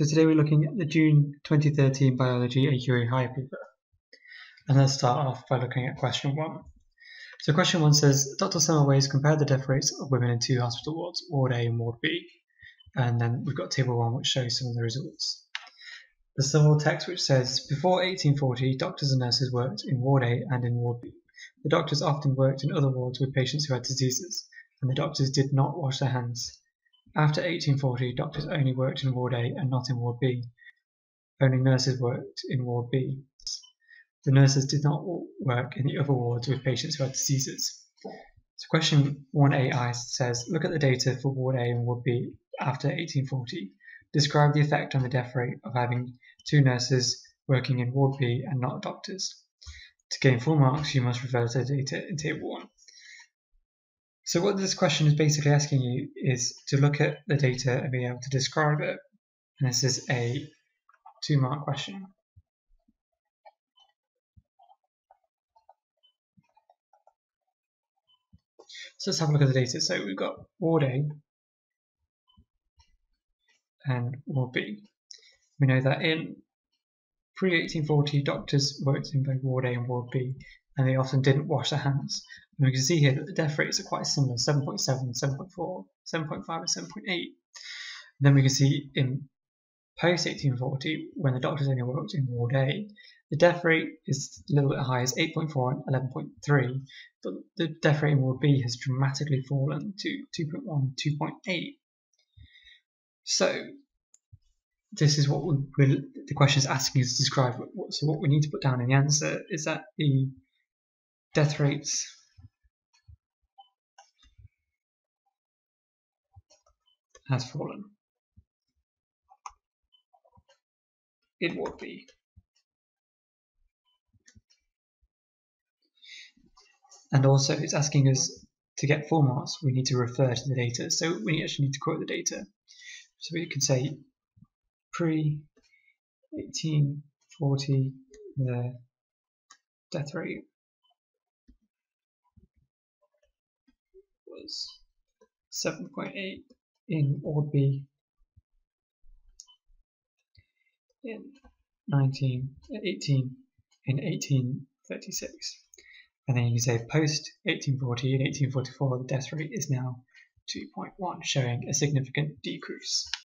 So today we're looking at the June 2013 Biology AQA High paper. And let's start off by looking at question one. So question one says, Dr. Semmelweis compared the death rates of women in two hospital wards, Ward A and Ward B. And then we've got table one which shows some of the results. The civil text which says, before 1840, doctors and nurses worked in Ward A and in Ward B. The doctors often worked in other wards with patients who had diseases, and the doctors did not wash their hands. After 1840, doctors only worked in Ward A and not in Ward B. Only nurses worked in Ward B. The nurses did not work in the other wards with patients who had diseases. So question 1AI says, look at the data for Ward A and Ward B after 1840. Describe the effect on the death rate of having two nurses working in Ward B and not doctors. To gain full marks, you must refer to the data in Table 1. So what this question is basically asking you is to look at the data and be able to describe it. And this is a two mark question. So let's have a look at the data. So we've got Ward A and Ward B. We know that in pre-1840 doctors worked in both Ward A and Ward B and they often didn't wash their hands. And we can see here that the death rates are quite similar 7.7, 7.4, 7.5, and 7.8. Then we can see in post 1840, when the doctors only worked in Ward A, the death rate is a little bit higher, it's 8.4 and 11.3, but the death rate in Ward B has dramatically fallen to 2.1, 2.8. So this is what we, the question is asking us to describe. So what we need to put down in the answer is that the death rates has fallen. It would be. And also it's asking us to get full marks, we need to refer to the data. So we actually need to quote the data. So we could say pre 1840 the death rate was 7.8 in Ward B in 19, 18 in 1836. And then you can say post 1840 and 1844 the death rate is now 2.1 showing a significant decrease.